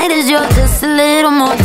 tonight is yours, just a little more.